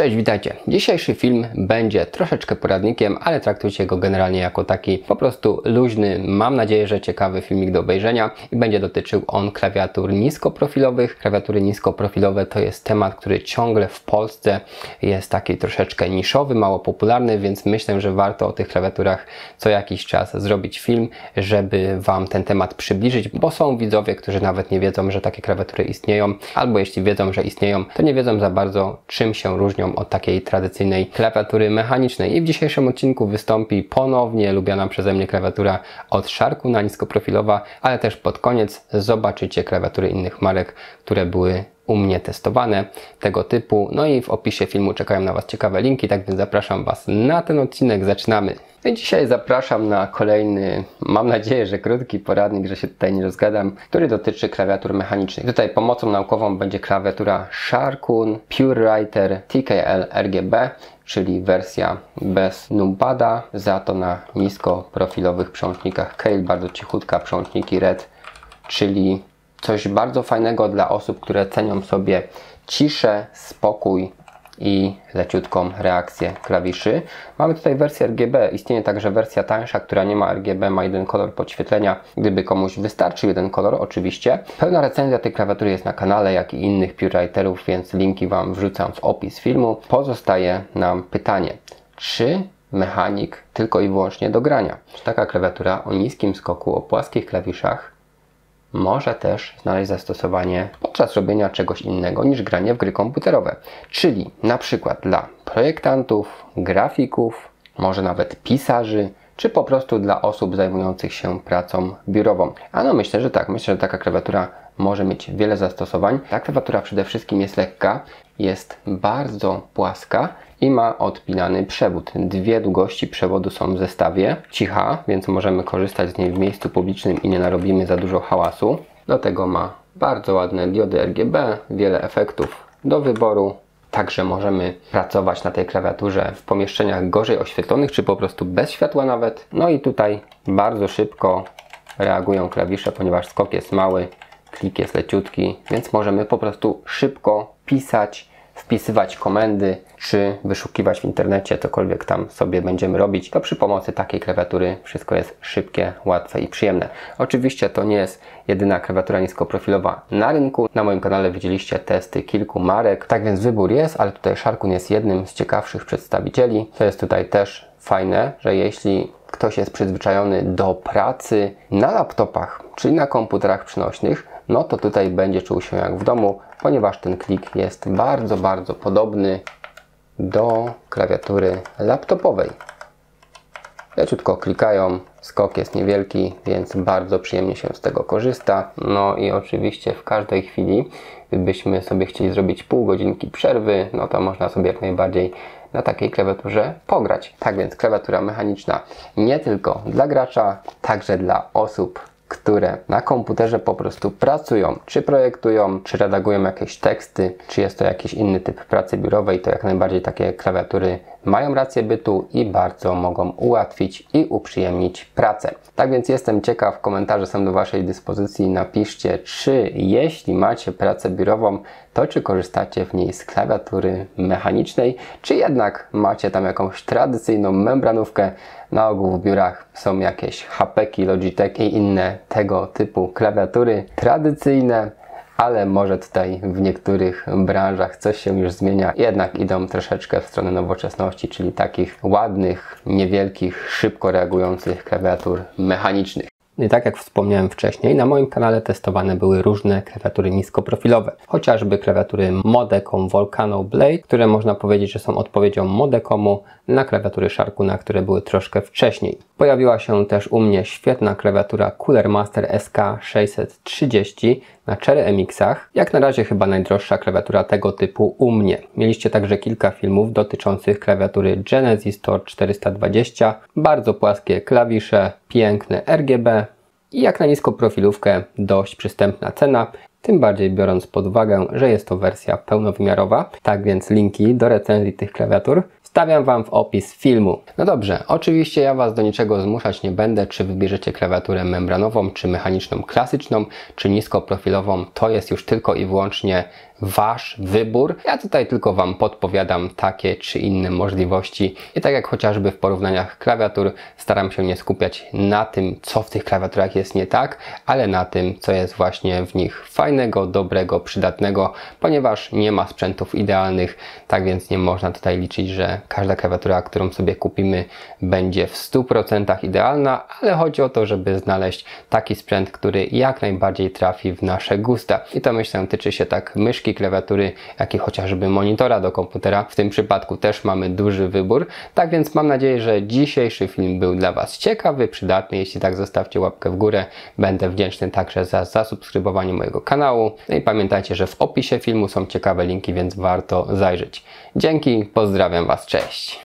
Cześć, witajcie. Dzisiejszy film będzie troszeczkę poradnikiem, ale traktujcie go generalnie jako taki po prostu luźny, mam nadzieję, że ciekawy filmik do obejrzenia i będzie dotyczył on klawiatur niskoprofilowych. Klawiatury niskoprofilowe to jest temat, który ciągle w Polsce jest taki troszeczkę niszowy, mało popularny, więc myślę, że warto o tych klawiaturach co jakiś czas zrobić film, żeby Wam ten temat przybliżyć, bo są widzowie, którzy nawet nie wiedzą, że takie klawiatury istnieją, albo jeśli wiedzą, że istnieją, to nie wiedzą za bardzo, czym się różnią od takiej tradycyjnej klawiatury mechanicznej. I w dzisiejszym odcinku wystąpi ponownie lubiana przeze mnie klawiatura od Sharku na niskoprofilowa, ale też pod koniec zobaczycie klawiatury innych marek, które były u mnie testowane tego typu. No i w opisie filmu czekają na Was ciekawe linki, tak więc zapraszam Was na ten odcinek. Zaczynamy. No i dzisiaj zapraszam na kolejny, mam nadzieję, że krótki poradnik, że się tutaj nie rozgadam, który dotyczy klawiatur mechanicznych. Tutaj pomocą naukową będzie klawiatura Sharkun PureWriter TKL RGB, czyli wersja bez numpada, za to na niskoprofilowych przełącznikach Kale, bardzo cichutka przełączniki LED, czyli coś bardzo fajnego dla osób, które cenią sobie ciszę, spokój i leciutką reakcję klawiszy. Mamy tutaj wersję RGB, istnieje także wersja tańsza, która nie ma RGB, ma jeden kolor podświetlenia, gdyby komuś wystarczył jeden kolor oczywiście. Pełna recenzja tej klawiatury jest na kanale, jak i innych PureWriterów, więc linki Wam wrzucam w opis filmu. Pozostaje nam pytanie, czy mechanik tylko i wyłącznie do grania? Czy taka klawiatura o niskim skoku, o płaskich klawiszach może też znaleźć zastosowanie podczas robienia czegoś innego niż granie w gry komputerowe. Czyli na przykład dla projektantów, grafików, może nawet pisarzy, czy po prostu dla osób zajmujących się pracą biurową. A no myślę, że tak, myślę, że taka klawiatura może mieć wiele zastosowań. Ta klawiatura przede wszystkim jest lekka, jest bardzo płaska i ma odpinany przewód. Dwie długości przewodu są w zestawie. Cicha, więc możemy korzystać z niej w miejscu publicznym i nie narobimy za dużo hałasu. Do tego ma bardzo ładne diody RGB, wiele efektów do wyboru. Także możemy pracować na tej klawiaturze w pomieszczeniach gorzej oświetlonych, czy po prostu bez światła nawet. No i tutaj bardzo szybko reagują klawisze, ponieważ skok jest mały, klik jest leciutki, więc możemy po prostu szybko pisać, wpisywać komendy, czy wyszukiwać w internecie, cokolwiek tam sobie będziemy robić, to przy pomocy takiej klawiatury wszystko jest szybkie, łatwe i przyjemne. Oczywiście to nie jest jedyna klawiatura niskoprofilowa na rynku. Na moim kanale widzieliście testy kilku marek, tak więc wybór jest, ale tutaj Sharkun jest jednym z ciekawszych przedstawicieli. To jest tutaj też fajne, że jeśli ktoś jest przyzwyczajony do pracy na laptopach, czyli na komputerach przynośnych, no to tutaj będzie czuł się jak w domu, ponieważ ten klik jest bardzo, bardzo podobny do klawiatury laptopowej. Leciutko klikają, skok jest niewielki, więc bardzo przyjemnie się z tego korzysta. No i oczywiście w każdej chwili, gdybyśmy sobie chcieli zrobić pół godzinki przerwy, no to można sobie jak najbardziej na takiej klawiaturze pograć. Tak więc klawiatura mechaniczna nie tylko dla gracza, także dla osób które na komputerze po prostu pracują, czy projektują, czy redagują jakieś teksty, czy jest to jakiś inny typ pracy biurowej, to jak najbardziej takie klawiatury mają rację bytu i bardzo mogą ułatwić i uprzyjemnić pracę. Tak więc jestem ciekaw, komentarze są do Waszej dyspozycji. Napiszcie, czy jeśli macie pracę biurową, to czy korzystacie w niej z klawiatury mechanicznej, czy jednak macie tam jakąś tradycyjną membranówkę. Na ogół w biurach są jakieś HP, Logitech i inne tego typu klawiatury tradycyjne ale może tutaj w niektórych branżach coś się już zmienia. Jednak idą troszeczkę w stronę nowoczesności, czyli takich ładnych, niewielkich, szybko reagujących klawiatur mechanicznych. I tak jak wspomniałem wcześniej, na moim kanale testowane były różne klawiatury niskoprofilowe. Chociażby klawiatury Modecom Volcano Blade, które można powiedzieć, że są odpowiedzią Modecomu na klawiatury Sharkuna, które były troszkę wcześniej. Pojawiła się też u mnie świetna klawiatura Cooler Master SK630 na Cherry MX-ach. Jak na razie chyba najdroższa klawiatura tego typu u mnie. Mieliście także kilka filmów dotyczących klawiatury Genesis Tor 420. Bardzo płaskie klawisze, piękne RGB i jak na niską profilówkę dość przystępna cena. Tym bardziej biorąc pod uwagę, że jest to wersja pełnowymiarowa. Tak więc linki do recenzji tych klawiatur Wstawiam Wam w opis filmu. No dobrze, oczywiście ja Was do niczego zmuszać nie będę, czy wybierzecie klawiaturę membranową, czy mechaniczną klasyczną, czy niskoprofilową. To jest już tylko i wyłącznie Wasz wybór. Ja tutaj tylko Wam podpowiadam takie czy inne możliwości i tak jak chociażby w porównaniach klawiatur staram się nie skupiać na tym, co w tych klawiaturach jest nie tak, ale na tym, co jest właśnie w nich fajnego, dobrego, przydatnego, ponieważ nie ma sprzętów idealnych, tak więc nie można tutaj liczyć, że każda klawiatura, którą sobie kupimy, będzie w 100% idealna, ale chodzi o to, żeby znaleźć taki sprzęt, który jak najbardziej trafi w nasze gusta. I to myślę tyczy się tak myszki, klawiatury, jak i chociażby monitora do komputera. W tym przypadku też mamy duży wybór. Tak więc mam nadzieję, że dzisiejszy film był dla Was ciekawy, przydatny. Jeśli tak, zostawcie łapkę w górę. Będę wdzięczny także za zasubskrybowanie mojego kanału. No i pamiętajcie, że w opisie filmu są ciekawe linki, więc warto zajrzeć. Dzięki, pozdrawiam Was, cześć!